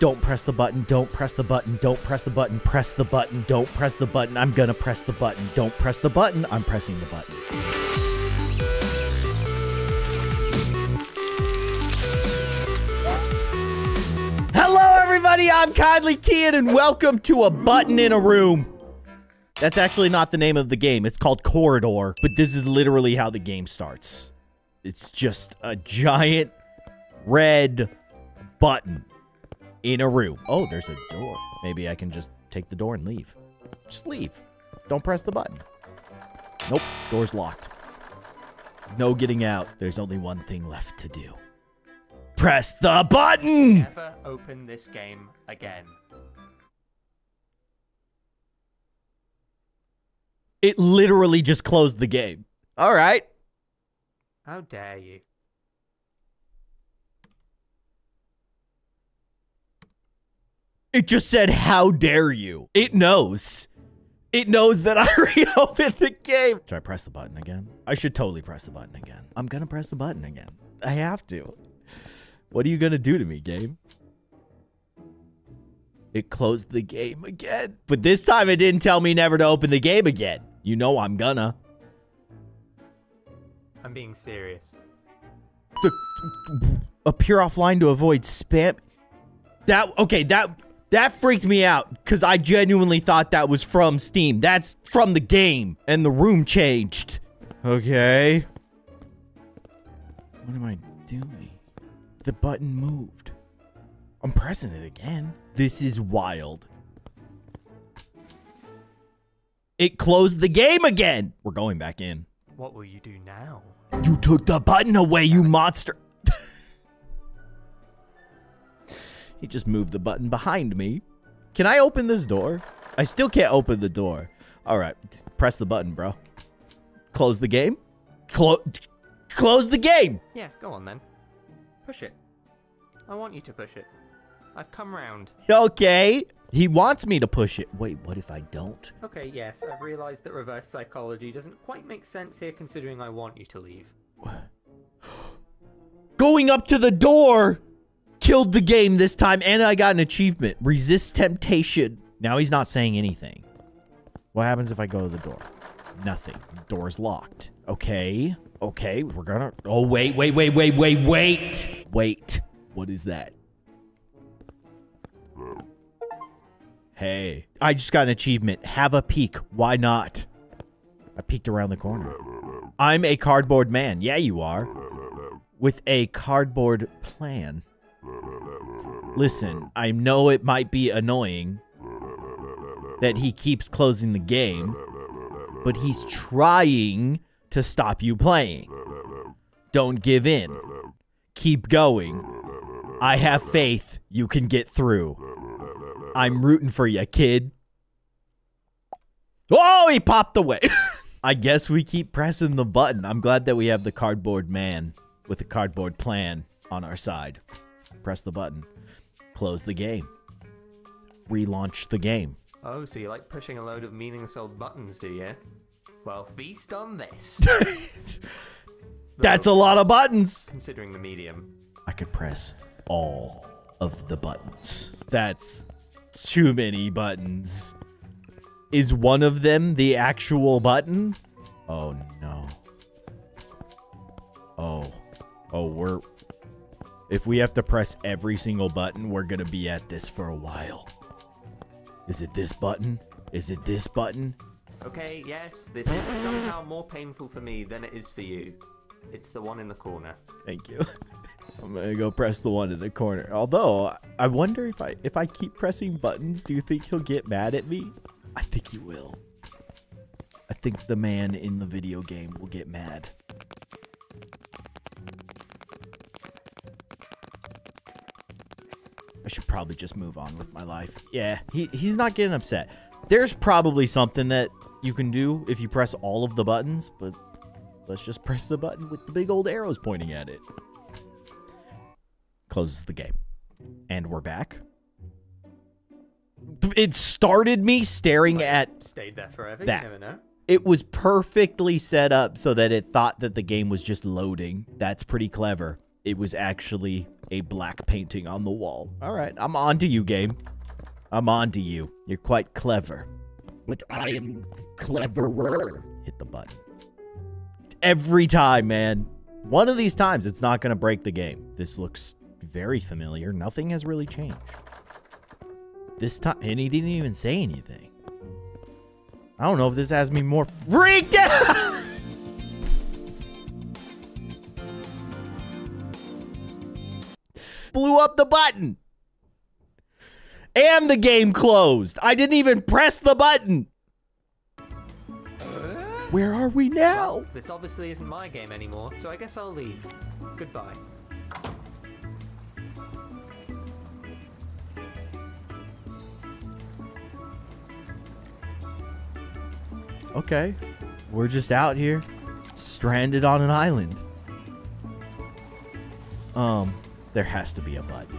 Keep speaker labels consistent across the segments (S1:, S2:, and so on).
S1: Don't press the button. Don't press the button. Don't press the button. Press the button. Don't press the button. I'm gonna press the button. Don't press the button. I'm pressing the button. Hello, everybody. I'm Kindly Keyin, and welcome to a button in a room. That's actually not the name of the game. It's called Corridor, but this is literally how the game starts. It's just a giant red button in a room. Oh, there's a door. Maybe I can just take the door and leave. Just leave. Don't press the button. Nope, door's locked. No getting out. There's only one thing left to do. Press the button!
S2: Never open this game again.
S1: It literally just closed the game. All right.
S2: How dare you?
S1: It just said, How dare you? It knows. It knows that I reopened the game. Should I press the button again? I should totally press the button again. I'm going to press the button again. I have to. What are you going to do to me, game? It closed the game again. But this time it didn't tell me never to open the game again. You know I'm gonna.
S2: I'm being serious.
S1: Appear offline to avoid spam. That, okay, that that freaked me out because I genuinely thought that was from Steam. That's from the game, and the room changed. Okay. What am I doing? The button moved. I'm pressing it again. This is wild. It closed the game again. We're going back in.
S2: What will you do now?
S1: You took the button away, you monster. He just moved the button behind me. Can I open this door? I still can't open the door. All right. Press the button, bro. Close the game. Close. Close the game.
S2: Yeah, go on then. Push it. I want you to push it. I've come round.
S1: Okay. He wants me to push it. Wait, what if I don't?
S2: Okay, yes, I've realized that reverse psychology doesn't quite make sense here considering I want you to leave.
S1: Going up to the door killed the game this time, and I got an achievement. Resist temptation. Now he's not saying anything. What happens if I go to the door? Nothing. Door's locked. Okay. Okay, we're gonna... Oh, wait, wait, wait, wait, wait, wait. Wait. What is that? Hey. I just got an achievement. Have a peek. Why not? I peeked around the corner. I'm a cardboard man. Yeah, you are. With a cardboard plan. Listen, I know it might be annoying that he keeps closing the game, but he's trying to stop you playing. Don't give in. Keep going. I have faith you can get through. I'm rooting for you, kid. Oh, he popped away. I guess we keep pressing the button. I'm glad that we have the cardboard man with the cardboard plan on our side. Press the button. Close the game. Relaunch the game.
S2: Oh, so you like pushing a load of meaningless old buttons, do you? Well, feast on this.
S1: That's a lot of buttons.
S2: Considering the medium.
S1: I could press all of the buttons. That's too many buttons. Is one of them the actual button? Oh, no. Oh. Oh, we're... If we have to press every single button, we're going to be at this for a while. Is it this button? Is it this button?
S2: Okay, yes, this is somehow more painful for me than it is for you. It's the one in the corner.
S1: Thank you. I'm gonna go press the one in the corner. Although I wonder if I if I keep pressing buttons, do you think he'll get mad at me? I think he will. I think the man in the video game will get mad. Should probably just move on with my life. Yeah, he, he's not getting upset. There's probably something that you can do if you press all of the buttons, but let's just press the button with the big old arrows pointing at it. Closes the game. And we're back. It started me staring at
S2: Stayed there forever,
S1: That.
S2: you never know.
S1: it was perfectly set up so that it thought that the game was just loading. That's pretty clever. It was actually a black painting on the wall. All right, I'm on to you, game. I'm on to you. You're quite clever.
S3: But I am cleverer.
S1: Hit the button. Every time, man. One of these times, it's not going to break the game. This looks very familiar. Nothing has really changed. This time, and he didn't even say anything. I don't know if this has me more freaked out. Blew up the button. And the game closed. I didn't even press the button. Where are we now?
S2: This obviously isn't my game anymore, so I guess I'll leave. Goodbye.
S1: Okay. We're just out here, stranded on an island. Um, there has to be a button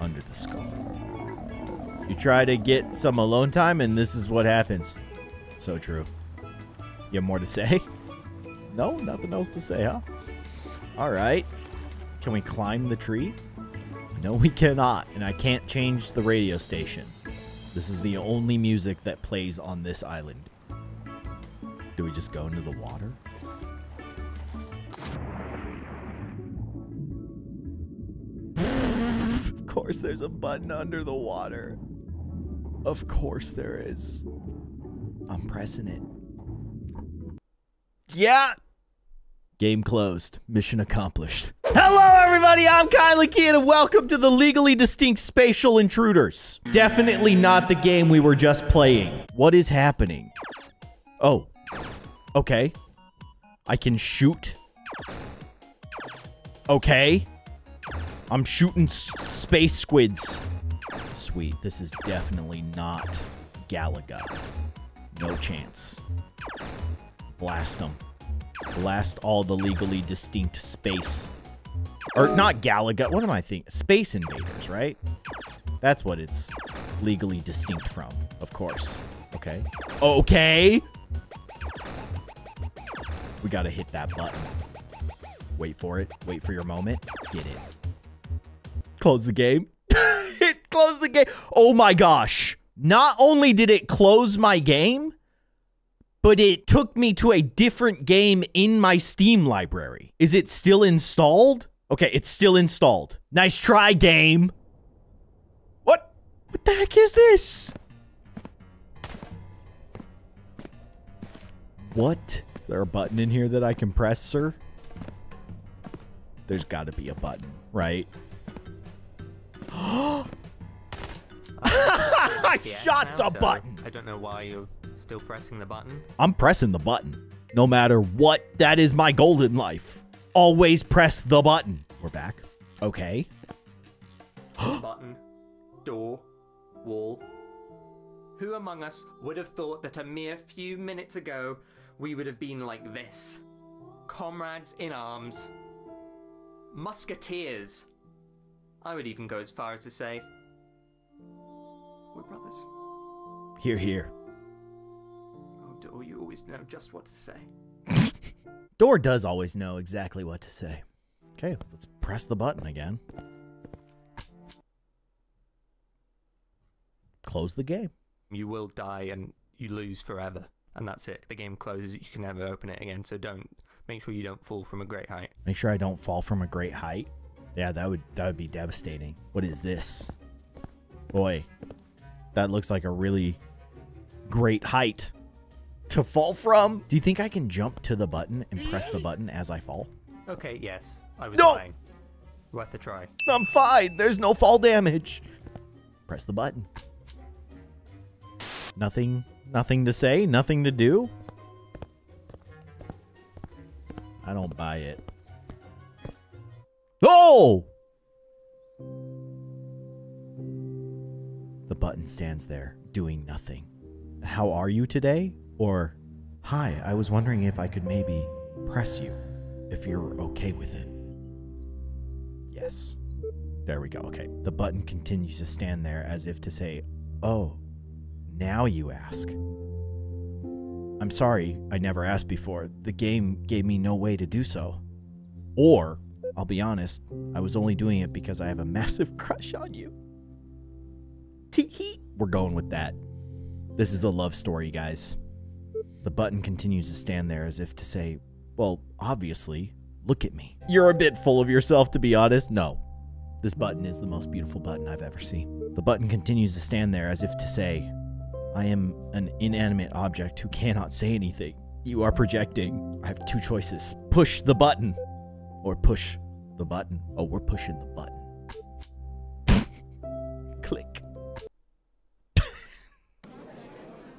S1: under the skull. You try to get some alone time, and this is what happens. So true. You have more to say? No, nothing else to say, huh? All right. Can we climb the tree? No, we cannot, and I can't change the radio station. This is the only music that plays on this island. Do we just go into the water? Course, there's a button under the water. Of course, there is. I'm pressing it. Yeah! Game closed. Mission accomplished. Hello, everybody. I'm Kindly Keyin, and welcome to the Legally Distinct Spatial Intruders. Definitely not the game we were just playing. What is happening? Oh. Okay. I can shoot. Okay. I'm shooting space squids. Sweet. This is definitely not Galaga. No chance. Blast them. Blast all the legally distinct space. Or not Galaga. What am I thinking? Space invaders, right? That's what it's legally distinct from, of course. Okay. Okay. We gotta hit that button. Wait for it. Wait for your moment. Get it. Close the game. it closed the game. Oh my gosh. Not only did it close my game, but it took me to a different game in my Steam library. Is it still installed? Okay, it's still installed. Nice try, game. What? What the heck is this? What? Is there a button in here that I can press, sir? There's got to be a button, right? Shot
S2: now,
S1: the
S2: so
S1: button.
S2: I don't know why you're still pressing the button.
S1: I'm pressing the button. No matter what, that is my goal in life. Always press the button. We're back. Okay.
S2: button, door, wall. Who among us would have thought that a mere few minutes ago we would have been like this? Comrades in arms. Musketeers. I would even go as far as to say, we're brothers.
S1: Here, here.
S2: Oh, door, you always know just what to say.
S1: Door does always know exactly what to say. Okay, let's press the button again. Close the game.
S2: You will die and you lose forever. And that's it. The game closes. You can never open it again. So don't make sure you don't fall from a great height.
S1: Make sure I don't fall from a great height. Yeah, that would that would be devastating. What is this? Boy, that looks like a really great height to fall from. Do you think I can jump to the button and press the button as I fall?
S2: Okay, yes. I was
S1: No!
S2: lying. Worth a try.
S1: I'm fine. There's no fall damage. Press the button. Nothing nothing to say, nothing to do. I don't buy it. Oh! Button stands there, doing nothing. How are you today? Or, hi, I was wondering if I could maybe press you, if you're okay with it. Yes. There we go. Okay. The button continues to stand there as if to say, Oh, now you ask. I'm sorry, I never asked before. The game gave me no way to do so. Or I'll be honest, I was only doing it because I have a massive crush on you. We're going with that. This is a love story, guys. The button continues to stand there as if to say, Well, obviously, look at me. You're a bit full of yourself, to be honest. No. This button is the most beautiful button I've ever seen. The button continues to stand there as if to say, I am an inanimate object who cannot say anything. You are projecting. I have two choices push the button or push the button. Oh, we're pushing the button.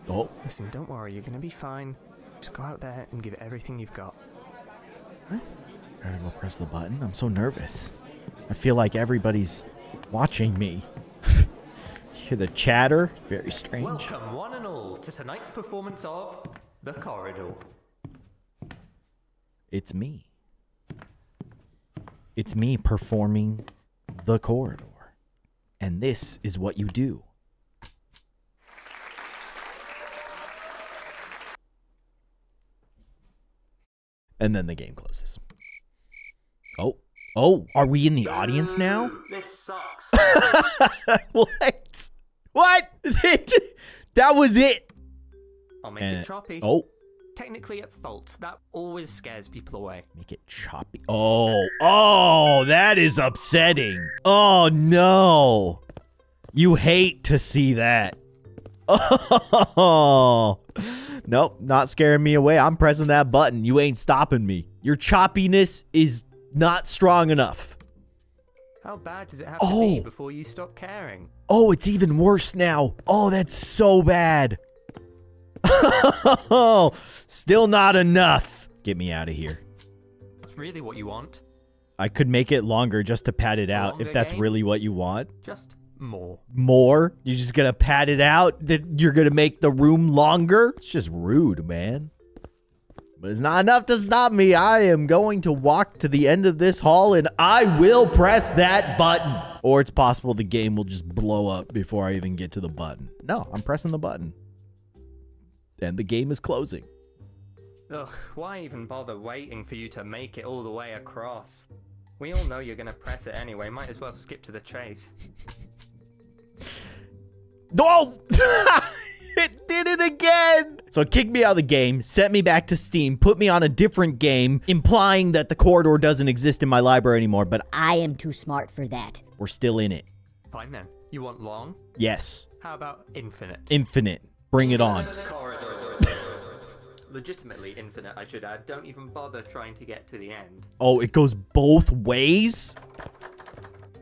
S1: Oh,
S2: Listen, don't worry, you're gonna be fine. Just go out there and give everything you've got.
S1: I gotta go press the button. I'm so nervous. I feel like everybody's watching me. Hear the chatter? Very strange.
S2: Welcome, one and all, to tonight's performance of The Corridor.
S1: It's me. It's me performing the corridor. And this is what you do. And then the game closes. Oh, oh, are we in the audience now?
S2: This sucks.
S1: what? What? that was it.
S2: I'll make
S1: And-
S2: it choppy.
S1: Oh,
S2: Technically at fault. That always scares people away.
S1: Make it choppy. Oh, oh, that is upsetting. Oh, no. You hate to see that. Oh, nope, not scaring me away. I'm pressing that button. You ain't stopping me. Your choppiness is not strong enough.
S2: How bad does it have to
S1: Oh.
S2: be before you stop caring?
S1: Oh, it's even worse now. Oh, that's so bad. Oh, still not enough. Get me out of here.
S2: That's really what you want.
S1: I could make it longer just to pad it out if that's
S2: game?
S1: really what you want.
S2: Just more.
S1: More? You're just gonna pad it out? That you're gonna make the room longer? It's just rude, man. But it's not enough to stop me. I am going to walk to the end of this hall and I will press that button. Or it's possible the game will just blow up before I even get to the button. No, I'm pressing the button. And the game is closing.
S2: Ugh, why even bother waiting for you to make it all the way across? We all know you're gonna press it anyway, might as well skip to the chase.
S1: No! it did it again! So it kicked me out of the game, sent me back to Steam, put me on a different game, implying that the corridor doesn't exist in my library anymore, but
S3: I am too smart for that.
S1: we're still in it.
S2: Fine then. You want long?
S1: Yes.
S2: How about infinite?
S1: Infinite. Bring it on.
S2: Legitimately infinite, I should add. Don't even bother trying to get to the end.
S1: Oh, it goes both ways?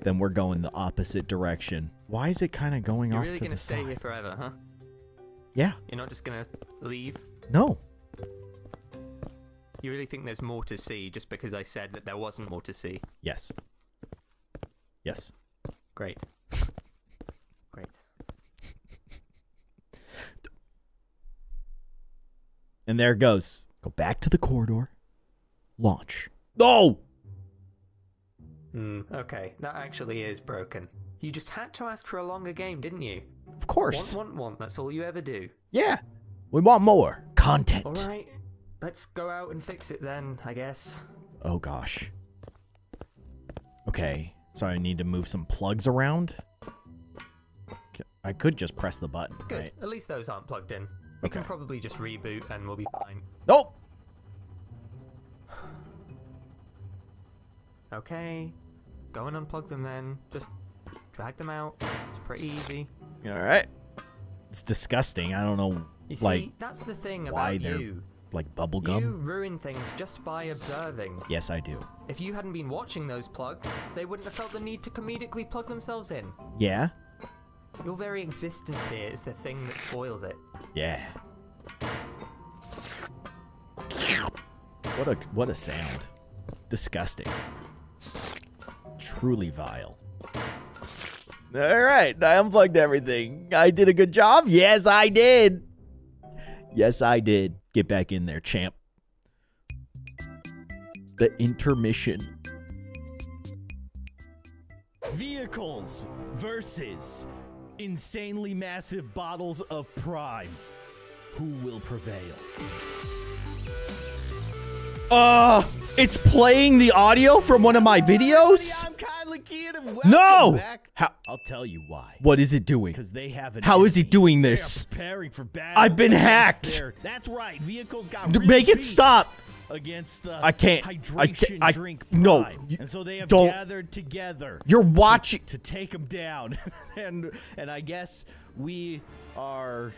S1: Then we're going the opposite direction. Why is it kind of going
S2: You're
S1: off
S2: really
S1: to
S2: gonna
S1: the
S2: stay here forever, huh?
S1: Yeah.
S2: You're not just gonna leave?
S1: No.
S2: You really think there's more to see just because I said that there wasn't more to see?
S1: Yes. Yes.
S2: Great.
S1: And there it goes. Go back to the corridor. Launch. No!
S2: Hmm, okay. That actually is broken. You just had to ask for a longer game, didn't you?
S1: Of course.
S2: Want, want, want. That's all you ever do.
S1: Yeah. We want more content.
S2: Alright. Let's go out and fix it then, I guess.
S1: Oh gosh. Okay. So I need to move some plugs around. I could just press the button,
S2: Good.
S1: right?
S2: At least those aren't plugged in. We can probably just reboot and we'll be fine.
S1: Nope.
S2: Okay. Go and unplug them then. Just drag them out. It's pretty easy.
S1: All right. It's disgusting. I don't know,
S2: You see,
S1: like,
S2: that's the thing
S1: why
S2: about
S1: they're
S2: you.
S1: like bubble
S2: You ruin things just by observing.
S1: Yes, I do.
S2: If you hadn't been watching those plugs, they wouldn't have felt the need to comedically plug themselves in.
S1: Yeah.
S2: Your very existence here is the thing that spoils it.
S1: Yeah. What a what a sound. Disgusting. Truly vile. All right, I unplugged everything. I did a good job. Yes, I did. Yes, I did. Get back in there, champ. The intermission. Vehicles versus insanely massive bottles of Prime. Who will prevail? Uh, it's playing the audio from one of my videos?
S4: I'm Kindly Keyin and welcome
S1: No! How,
S4: I'll tell you why.
S1: what is it doing?
S4: Because they have an
S1: How is
S4: enemy.
S1: it doing this?
S4: preparing for battle
S1: I've been hacked.
S4: their- That's right. Vehicles got
S1: Make it
S4: beef
S1: stop.
S4: Against the
S1: I can't-
S4: hydration
S1: I can't- I-
S4: drink
S1: no, you-
S4: and so they have
S1: don't-
S4: gathered together
S1: You're watching.
S4: to take them down. and and I guess we are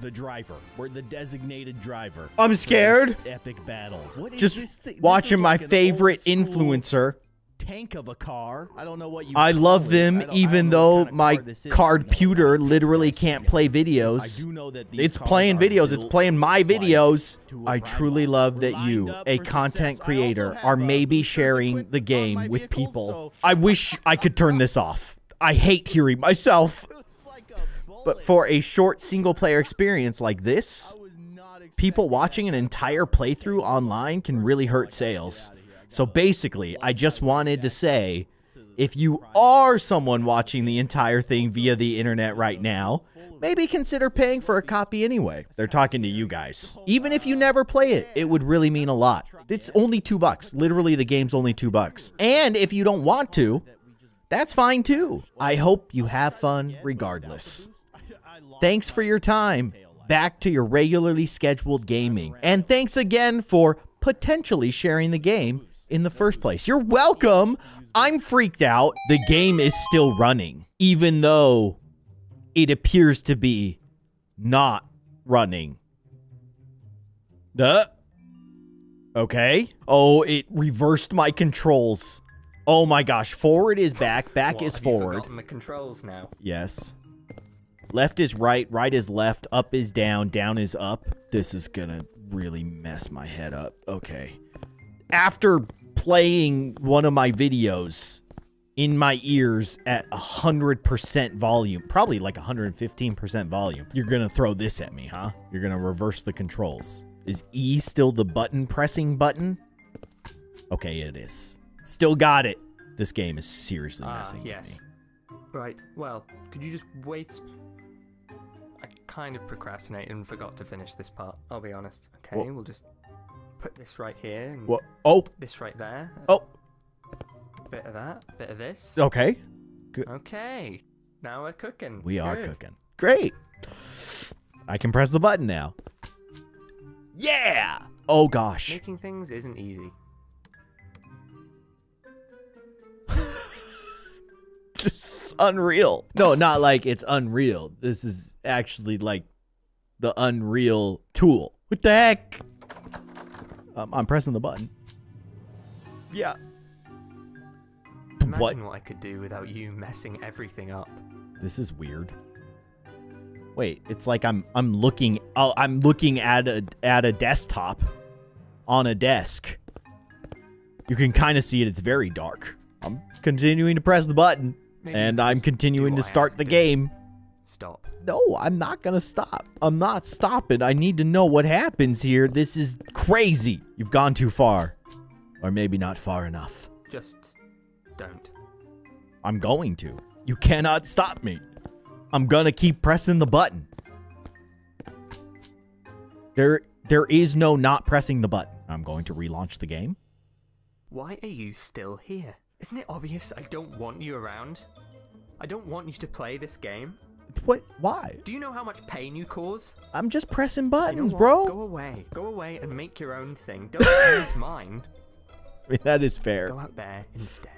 S4: the driver. We're the designated driver.
S1: I'm scared.
S4: Epic battle. What is
S1: Just
S4: this thing? This
S1: watching my favorite influencer.
S4: Tank of a car. I don't know what you.
S1: I love them,
S4: I
S1: even though
S4: kind of
S1: my
S4: car
S1: card pewter literally can't play
S4: I
S1: videos.
S4: do know that these
S1: It's playing videos. It's playing my videos. I truly love that you, a content. Creator, are
S4: uh,
S1: maybe sharing the game with people. I wish I could turn this off. I hate hearing myself.
S4: It's like a
S1: But for a short single player experience like this,
S4: I was not expecting
S1: people watching an entire playthrough online can really hurt sales. So basically, I just wanted to say if you are someone watching the entire thing via the internet right now, maybe consider paying for a copy anyway. They're talking to you guys. Even if you never play it, it would really mean a lot. It's only two bucks. Literally, the game's only two bucks. And if you don't want to, that's fine too. I hope you have fun regardless. Thanks for your time. Back to your regularly scheduled gaming. And thanks again for potentially sharing the game in the first place. You're welcome. I'm freaked out. The game is still running, even though it appears to be not running. Duh. Okay. Oh, it reversed my controls. Oh my gosh. Forward is back. Back
S2: What,
S1: is forward.
S2: the controls now.
S1: Yes. Left is right, right is left, up is down, down is up. This is gonna really mess my head up. Okay. After playing one of my videos in my ears at 100% volume, probably like 115% volume, you're gonna throw this at me, huh? You're gonna reverse the controls. Is E still the button pressing button? Okay, it is. Still got it. This game is seriously
S2: Ah,
S1: messing
S2: yes.
S1: with me.
S2: Right. Well, could you just wait? I kind of procrastinated and forgot to finish this part. I'll be honest. Okay,
S1: Well-
S2: we'll just put this right here and
S1: What? Oh,
S2: this right there.
S1: oh,
S2: Bit of that. Bit of this.
S1: okay. Good.
S2: Okay. Now we're cooking.
S1: We are
S2: Good.
S1: cooking. Great. I can press the button now. Yeah. Oh gosh.
S2: Making things isn't easy.
S1: this unreal. No, not like it's unreal. This is actually like the Unreal tool. What the heck? Um, I'm pressing the button. Yeah.
S2: Imagine
S1: What?
S2: what I could do without you messing everything up.
S1: This is weird. Wait, it's like I'm I'm looking oh, I'm looking at a at a desktop on a desk. You can kind of see it. It's very dark. I'm continuing to press the button
S2: Maybe
S1: and I'm continuing to start the
S2: to.
S1: game.
S2: Stop.
S1: No, I'm not going to stop. I'm not stopping. I need to know what happens here. This is crazy. You've gone too far. Or maybe not far enough.
S2: Just don't.
S1: I'm going to. You cannot stop me. I'm gonna keep pressing the button. There there is no not pressing the button. I'm going to relaunch the game.
S2: Why are you still here? Isn't it obvious I don't want you around? I don't want you to play this game.
S1: What why?
S2: Do you know how much pain you cause?
S1: I'm just pressing
S2: You know
S1: buttons, bro.
S2: Go away. Go away and make your own thing. Don't use mine.
S1: I mean, that is fair.
S2: Go out there instead.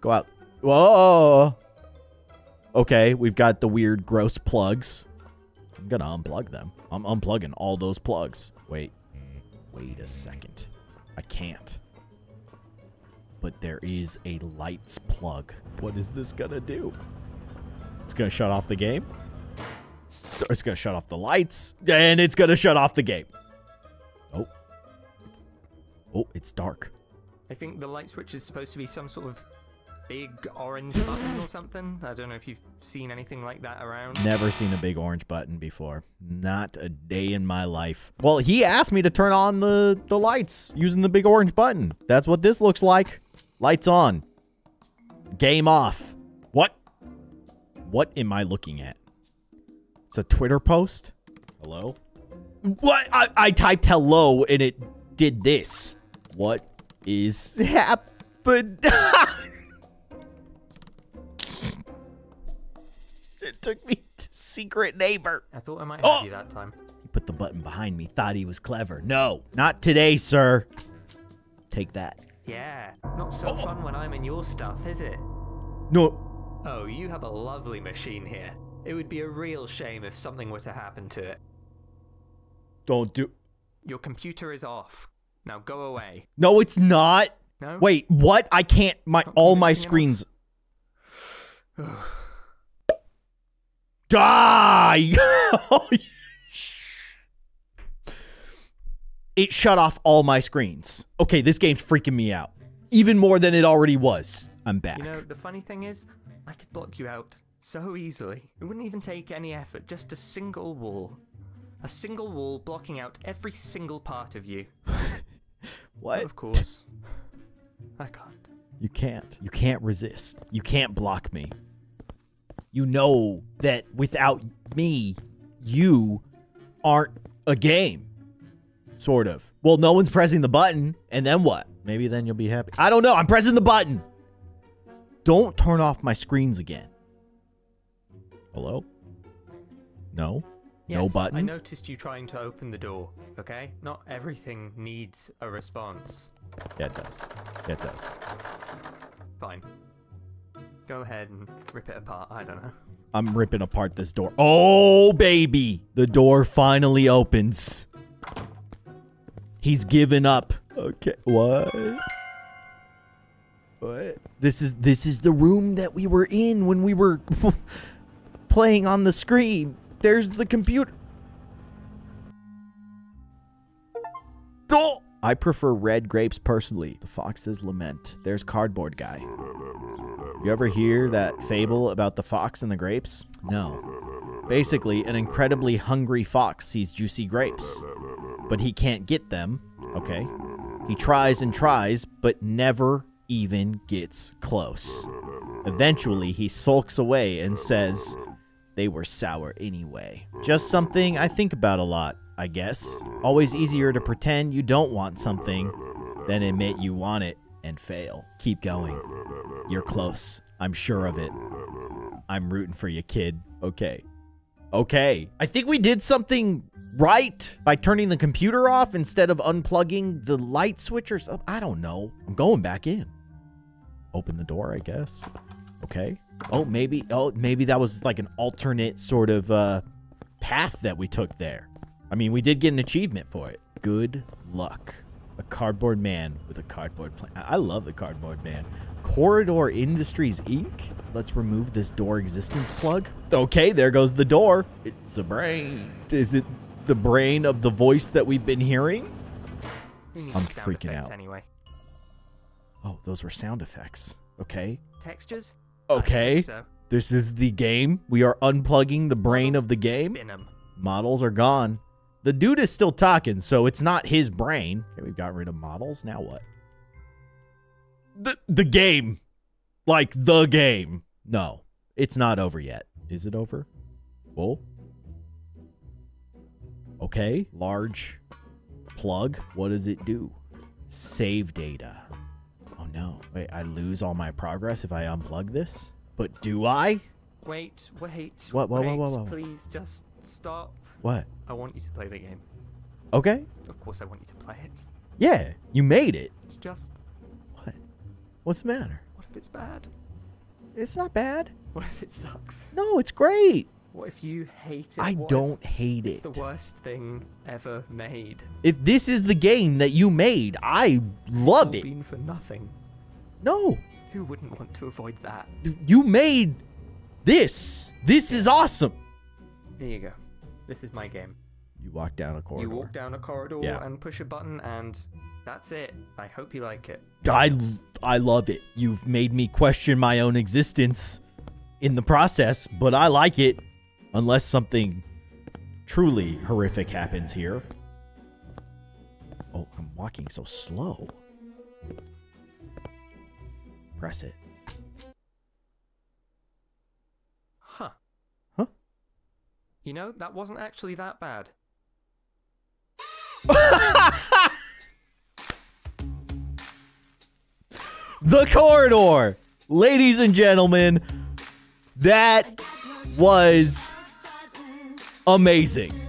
S1: Go out. Whoa. Okay, we've got the weird gross plugs. I'm gonna unplug them. I'm unplugging all those plugs. Wait. Wait a second. I can't. But there is a lights plug. What is this gonna do? It's gonna shut off the game. It's gonna shut off the lights. And it's gonna shut off the game. Oh. Oh, it's dark.
S2: I think the light switch is supposed to be some sort of big orange button or something. I don't know if you've seen anything like that around.
S1: Never seen a big orange button before. Not a day in my life. Well, he asked me to turn on the, the lights using the big orange button. That's what this looks like. Lights on. Game off. What? Am I looking at? It's a Twitter post? Hello? What? I, I typed hello and it did this. What is happening? it took me to secret neighbor.
S2: I thought I might oh! have
S1: Oh!
S2: you that time.
S1: He put the button behind me, thought he was clever. No, not today, sir. Take that.
S2: Yeah, not so oh! fun when I'm in your stuff, is it?
S1: No.
S2: Oh, you have a lovely machine here. It would be a real shame if something were to happen to it.
S1: Don't do.
S2: Your computer is off. Now go away.
S1: No, it's not.
S2: No?
S1: Wait, what? I can't. My
S2: Not
S1: all my screens. Die! it shut off all my screens. Okay, this game's freaking me out. Even more than it already was. I'm back.
S2: You know, the funny thing is, I could block you out so easily. It wouldn't even take any effort, just a single wall. A single wall blocking out every single part of you.
S1: what?
S2: Of course, I can't.
S1: You can't. You can't resist. You can't block me. You know that without me, you aren't a game. Sort of. Well, no one's pressing the button, and then what? Maybe then you'll be happy. I don't know. I'm pressing the button. Don't turn off my screens again. Hello? No? No button?
S2: I noticed you trying to open the door, okay? Not everything needs a response.
S1: Yeah, it does. Yeah, it does.
S2: Fine. Go ahead and rip it apart, I don't know.
S1: I'm ripping apart this door. Oh, baby. The door finally opens. He's given up. Okay. What? What? This is this is the room that we were in when we were playing on the screen. There's the computer. Oh! I prefer red grapes personally. The Fox's Lament. There's Cardboard Guy. You ever hear that fable about the fox and the grapes? No. Basically, an incredibly hungry fox sees juicy grapes, but he can't get them, okay? He tries and tries, but never even gets close. Eventually, he sulks away and says, They were sour anyway. Just something I think about a lot, I guess. Always easier to pretend you don't want something than admit you want it and fail. Keep going. You're close. I'm sure of it. I'm rooting for you, kid. Okay. Okay. I think we did something right by turning the computer off instead of unplugging the light switch or something. I don't know. I'm going back in. Open the door, I guess. Okay. Oh, maybe. Oh, maybe that was like an alternate sort of uh, path that we took there. I mean, we did get an achievement for it. Good luck. A cardboard man with a cardboard plan. I love the cardboard man. Corridor Industries Inc. Let's remove this door existence plug. Okay, there goes the door. It's a brain. Is it the brain of the voice that we've been hearing? I'm freaking out.
S2: Anyway,
S1: Oh, those were sound effects. Okay.
S2: textures.
S1: Okay.
S2: So
S1: This is the game. We are unplugging the brain of the game. Models are gone. The dude is still talking, so it's not his brain. Okay, we've got rid of models. Now what? The the game. Like the game. No. It's not over yet. Is it over? Whoa. Okay. Large plug. What does it do? Save data. No. Wait, I lose all my progress if I unplug this? But do I?
S2: Wait, wait.
S1: What, what,
S2: wait,
S1: what, what?
S2: Please just stop.
S1: What?
S2: I want you to play the game.
S1: Okay.
S2: Of course, I want you to play it.
S1: Yeah, you made it.
S2: It's just,
S1: What? What's the matter?
S2: what if it's bad?
S1: It's not bad.
S2: What if it sucks?
S1: No, it's great.
S2: What if you hate it?
S1: I
S2: What
S1: don't hate
S2: It's
S1: it.
S2: It's the worst thing ever made.
S1: If this is the game that you made, I love
S2: All
S1: it.
S2: been for nothing.
S1: No,
S2: Who wouldn't want to avoid that?
S1: you made this. This is awesome.
S2: Here you go. This is my game.
S1: You walk down a corridor.
S2: You walk down a corridor
S1: Yeah.
S2: and push a button, and that's it. I hope you like it.
S1: I, I love it. You've made me question my own existence in the process, but I like it. Unless something truly horrific happens here. Oh, I'm walking so slow. Press it.
S2: Huh.
S1: Huh?
S2: You know, that wasn't actually that bad.
S1: the corridor. Ladies and gentlemen, that was amazing.